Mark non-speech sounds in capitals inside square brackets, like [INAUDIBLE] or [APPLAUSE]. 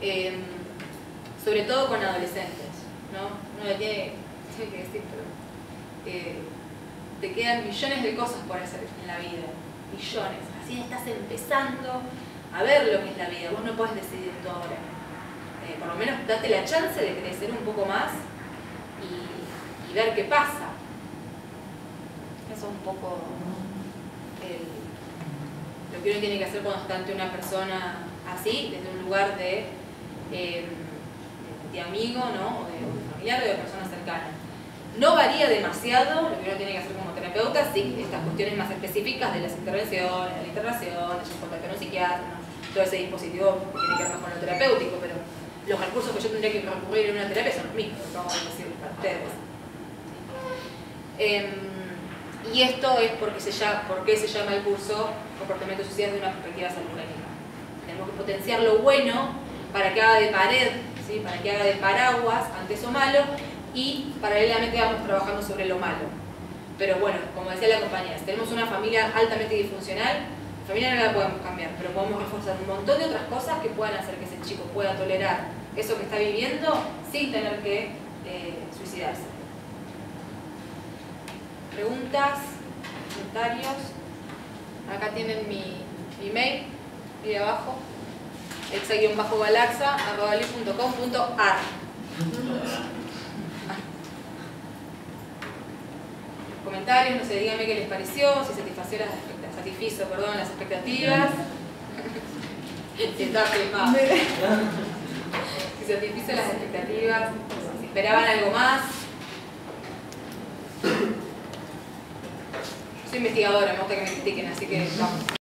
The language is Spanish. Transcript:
Eh, sobre todo con adolescentes, ¿no? Uno tiene, que decir, pero eh, te quedan millones de cosas por hacer en la vida, millones. Así estás empezando a ver lo que es la vida, vos no puedes decidir todo ahora. Eh, por lo menos date la chance de crecer un poco más y, ver qué pasa. Eso es un poco lo que uno tiene que hacer cuando está ante una persona así, desde un lugar de, eh, de amigo, ¿no? o de, de familiar o de persona cercana. No varía demasiado lo que uno tiene que hacer como terapeuta, sí, estas cuestiones más específicas de las intervenciones, de la internación, de contacto con un psiquiatra, todo ese dispositivo tiene que ver más con lo terapéutico, pero los recursos que yo tendría que recurrir en una terapia son los mismos, vamos a decirles para ustedes. Eh, y esto es porque se llama, porque se llama el curso Comportamiento Social de una perspectiva saludémica. Tenemos que potenciar lo bueno para que haga de pared, ¿sí? para que haga de paraguas ante eso malo y paralelamente vamos trabajando sobre lo malo. Pero bueno, como decía la compañera, si tenemos una familia altamente disfuncional, la familia no la podemos cambiar, pero podemos reforzar un montón de otras cosas que puedan hacer que ese chico pueda tolerar eso que está viviendo sin tener que eh, suicidarse. Preguntas, comentarios. Acá tienen mi email, ahí abajo, exa-galaxa.com.ar comentarios, no sé, díganme qué les pareció, si satisfació las expectativas, satisfizo, perdón, las expectativas. [LAUGHS] si filmado. si satisfizo las expectativas, si esperaban algo más. Soy investigadora, me gusta que me critiquen, así que vamos.